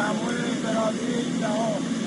i siamo liberati da